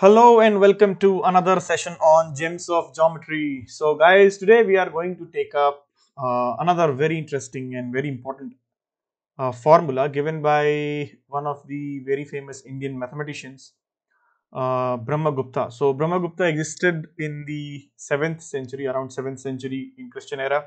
Hello and welcome to another session on gems of geometry. So guys, today we are going to take up uh, another very interesting and very important uh, formula given by one of the very famous Indian mathematicians, uh, Brahmagupta. So Brahmagupta existed in the 7th century, around 7th century in Christian era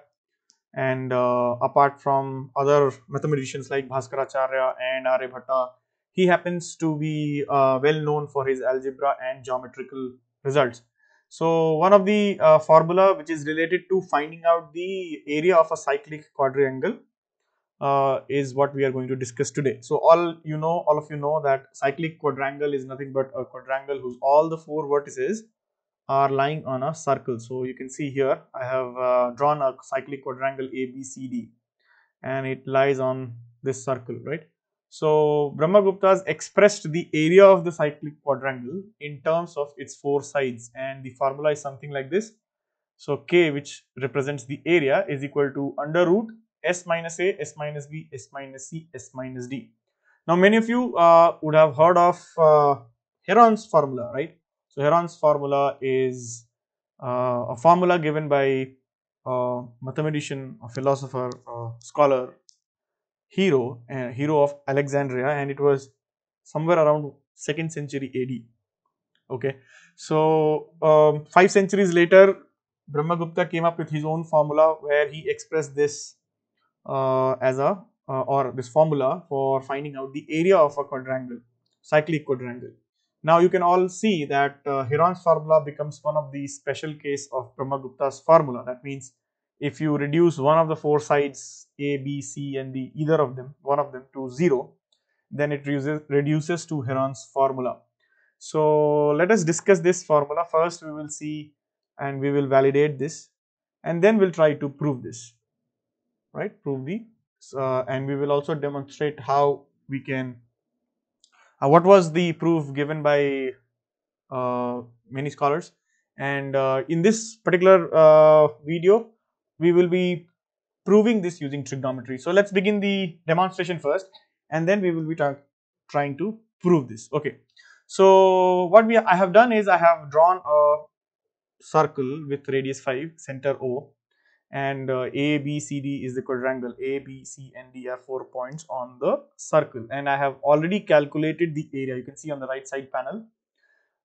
and uh, apart from other mathematicians like Bhaskaracharya and Aryabhatta, he happens to be uh, well known for his algebra and geometrical results. So one of the uh, formula which is related to finding out the area of a cyclic quadrangle uh, is what we are going to discuss today. So all you know, all of you know that cyclic quadrangle is nothing but a quadrangle whose all the four vertices are lying on a circle. So you can see here I have uh, drawn a cyclic quadrangle ABCD and it lies on this circle, right? So Brahmagupta has expressed the area of the cyclic quadrangle in terms of its four sides and the formula is something like this. So K which represents the area is equal to under root S minus A, S minus B, S minus C, S minus D. Now many of you uh, would have heard of uh, Heron's formula, right? So Heron's formula is uh, a formula given by a mathematician, a philosopher, a scholar, hero, a hero of Alexandria and it was somewhere around 2nd century AD. Okay, so um, 5 centuries later Brahmagupta came up with his own formula where he expressed this uh, as a uh, or this formula for finding out the area of a quadrangle, cyclic quadrangle. Now you can all see that uh, formula becomes one of the special case of Brahmagupta's formula. That means if you reduce one of the four sides A, B, C and D, either of them, one of them to 0, then it reduces, reduces to Heron's formula. So let us discuss this formula. First we will see and we will validate this and then we'll try to prove this, right, prove the uh, and we will also demonstrate how we can uh, what was the proof given by uh, many scholars and uh, in this particular uh, video we will be proving this using trigonometry. So let's begin the demonstration first and then we will be trying to prove this okay. So what we I have done is I have drawn a circle with radius 5 center O and uh, A, B, C, D is the quadrangle. A, B, C and D are 4 points on the circle and I have already calculated the area. You can see on the right side panel.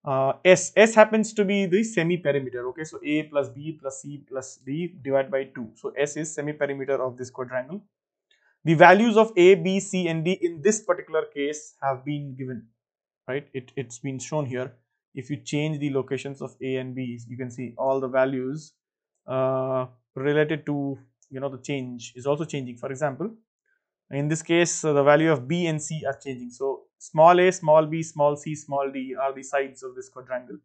Uh, S, S happens to be the semi-perimeter, okay. So, A plus B plus C plus D divided by 2. So, S is semi-perimeter of this quadrangle. The values of A, B, C and D in this particular case have been given, right. It, it's been shown here. If you change the locations of A and B, you can see all the values uh, related to you know the change is also changing for example in this case uh, the value of b and c are changing so small a small b small c small d are the sides of this quadrangle.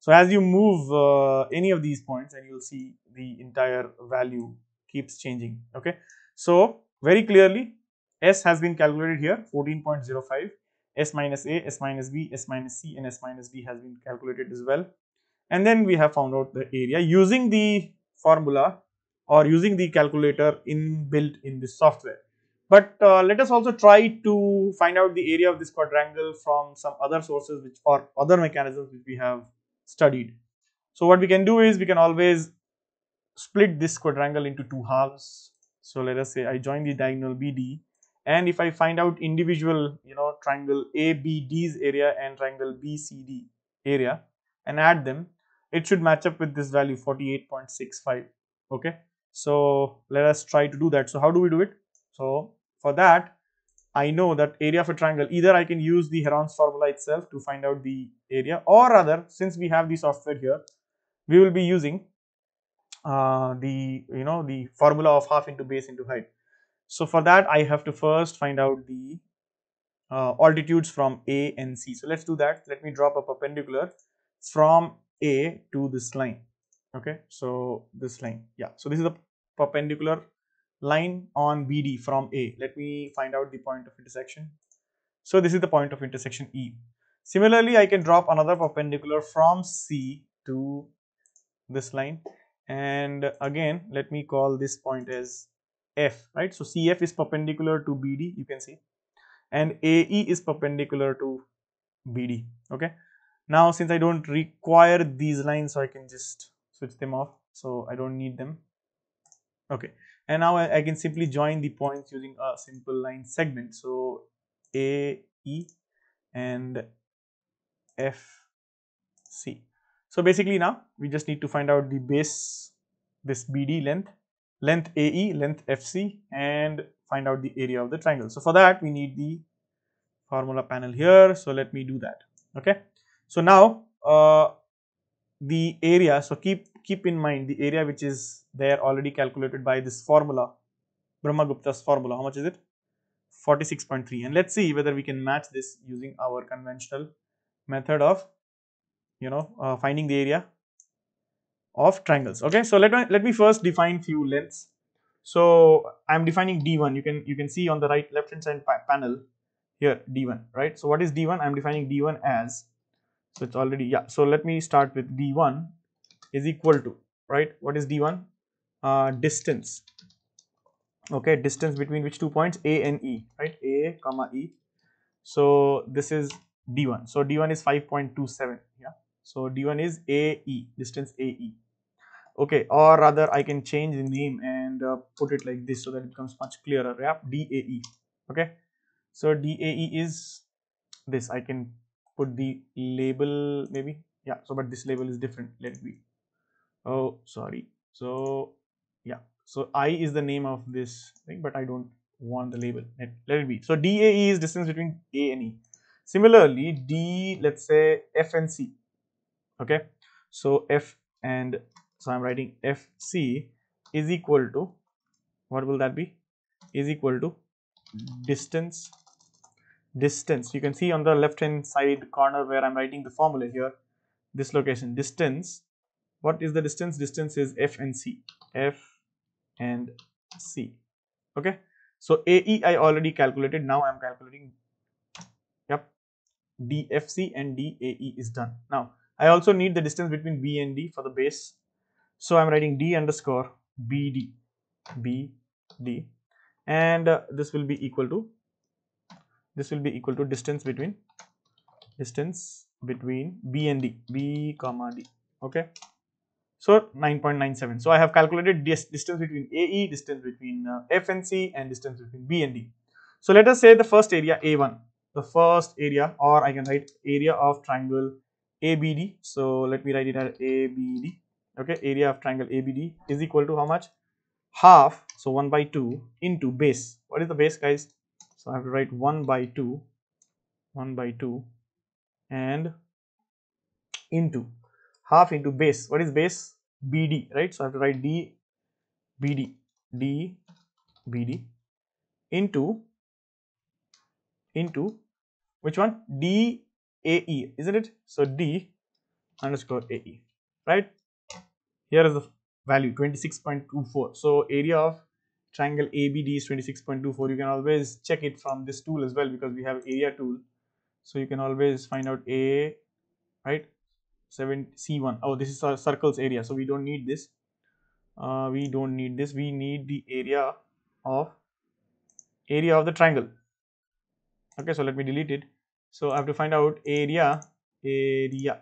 So as you move uh, any of these points and you'll see the entire value keeps changing okay? So very clearly s has been calculated here 14.05 s minus a s minus b s minus c and s minus d has been calculated as well. And then we have found out the area using the formula or using the calculator inbuilt in this software. But uh, let us also try to find out the area of this quadrangle from some other sources which or other mechanisms which we have studied. So what we can do is we can always split this quadrangle into two halves. So let us say I join the diagonal BD and if I find out individual you know triangle ABD's area and triangle BCD area and add them it should match up with this value 48.65 okay so let us try to do that. So how do we do it? So for that, I know that area of a triangle, either I can use the Heron's formula itself to find out the area or rather since we have the software here, we will be using uh, the, you know, the formula of half into base into height. So for that, I have to first find out the uh, altitudes from A and C. So let's do that. Let me drop a perpendicular from A to this line okay so this line yeah so this is the perpendicular line on BD from A. Let me find out the point of intersection. So this is the point of intersection E. Similarly, I can drop another perpendicular from C to this line and again let me call this point as F, right. So CF is perpendicular to BD, you can see and AE is perpendicular to BD, okay. Now since I don't require these lines so I can just switch them off so I don't need them. Okay and now I, can simply join the points using a simple line segment. So A, E and F, C. So basically now we just need to find out the base, this BD length, length AE, length FC and find out the area of the triangle. So for that we need the formula panel here. So let me do that. Okay. So now uh, the area, so keep keep in mind the area which is there already calculated by this formula, Brahmagupta's formula. How much is it? 46.3 and let's see whether we can match this using our conventional method of you know uh, finding the area of triangles. Okay so let me let me first define few lengths. So i'm defining d1 you can you can see on the right left hand side panel here d1 right? So what is d1 i'm defining d1 as so it's already yeah so let me start with d1 is equal to right? What is d1 uh, distance. Okay distance between which two points? A and e right? A comma e. So this is d1 so d1 is 5.27 yeah? So d1 is ae distance ae okay or rather i can change the name and uh, put it like this so that it becomes much clearer yeah? Dae okay? So dae is this. I can put the label maybe? Yeah so but this label is different. Let be. Oh sorry. So yeah. So i is the name of this thing but i don't want the label. Let, let it be. So dae is distance between a and e. Similarly d let's say f and c. Okay? So f and so i'm writing fc is equal to what will that be? Is equal to distance distance. You can see on the left hand side corner where i'm writing the formula here. This location distance. What is the distance? Distance is f and c. F and c. Okay? So ae i already calculated. Now i'm calculating. Yep dfc and dae is done. Now i also need the distance between b and d for the base. So i'm writing d underscore bd bd and uh, this will be equal to this will be equal to distance between distance between b and d b comma d okay so 9.97. So I have calculated this distance between AE, distance between uh, F and C and distance between B and D. So let us say the first area A1, the first area or I can write area of triangle ABD. So let me write it as ABD. Okay, area of triangle ABD is equal to how much? Half, so 1 by 2 into base. What is the base guys? So I have to write 1 by 2, 1 by 2 and into half into base. What is base? BD, right? So I have to write D, BD, D, BD into, into which one? D, AE, isn't it? So D underscore AE, right? Here is the value 26.24. So area of triangle ABD is 26.24. You can always check it from this tool as well because we have area tool. So you can always find out A, right? 7 c1 oh this is our circles area. So we don't need this. Uh, we don't need this. We need the area of area of the triangle. Okay so let me delete it. So i have to find out area area.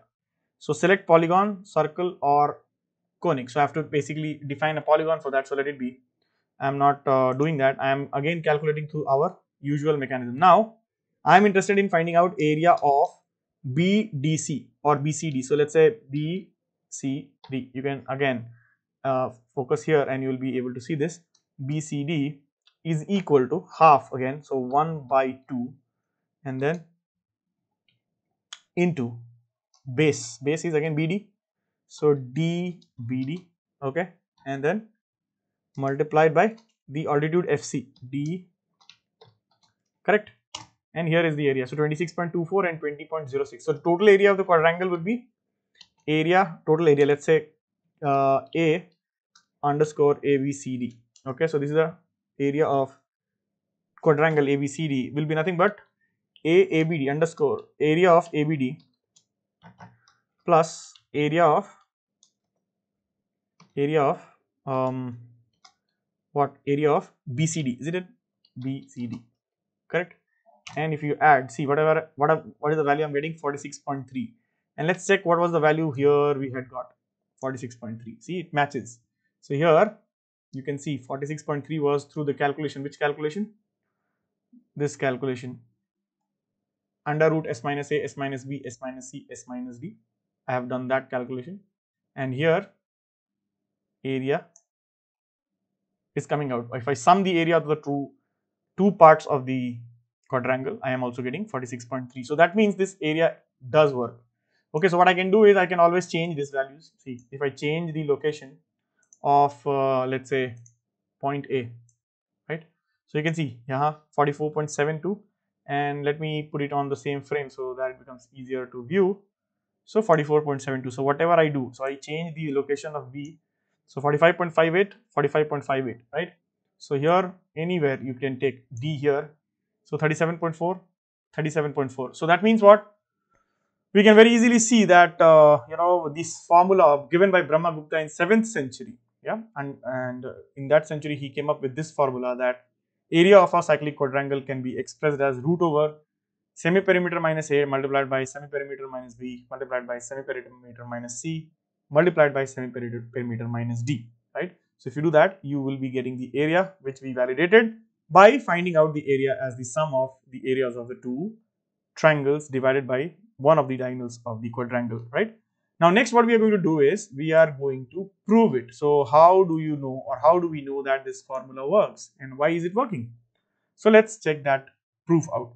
So select polygon circle or conic. So i have to basically define a polygon for that. So let it be i'm not uh, doing that i am again calculating through our usual mechanism now i am interested in finding out area of BDC or BCD. So let's say BCD. You can again uh, focus here and you will be able to see this. BCD is equal to half again. So 1 by 2 and then into base. Base is again BD. So DBD. Okay. And then multiplied by the altitude FC. D. Correct? And here is the area. So 26.24 and 20.06 so total area of the quadrangle would be area total area let's say uh, a underscore abcd okay so this is the area of quadrangle abcd will be nothing but a abd underscore area of abd plus area of area of um what area of bcd is it? Bcd correct? And if you add see whatever what what is the value i'm getting? 46.3 and let's check what was the value here we had got 46.3 see it matches. So here you can see 46.3 was through the calculation. Which calculation? This calculation. Under root s minus a s minus b s minus c s minus d. I have done that calculation. And here area is coming out. If i sum the area of the two two parts of the quadrangle i am also getting 46.3 so that means this area does work. Okay so what i can do is i can always change these values. See if i change the location of uh, let's say point a right? So you can see yeah 44.72 and let me put it on the same frame so that it becomes easier to view. So 44.72 so whatever i do so i change the location of b so 45.58 45.58 right? So here anywhere you can take d here. So 37.4 37.4 so that means what? We can very easily see that uh, you know this formula given by Brahmagupta in 7th century yeah? And and in that century he came up with this formula that area of a cyclic quadrangle can be expressed as root over semi-perimeter minus a multiplied by semi-perimeter minus b multiplied by semi-perimeter minus c multiplied by semi-perimeter minus d right so if you do that you will be getting the area which we validated by finding out the area as the sum of the areas of the two triangles divided by one of the diagonals of the quadrangle right now next what we are going to do is we are going to prove it. So how do you know or how do we know that this formula works and why is it working? So let's check that proof out.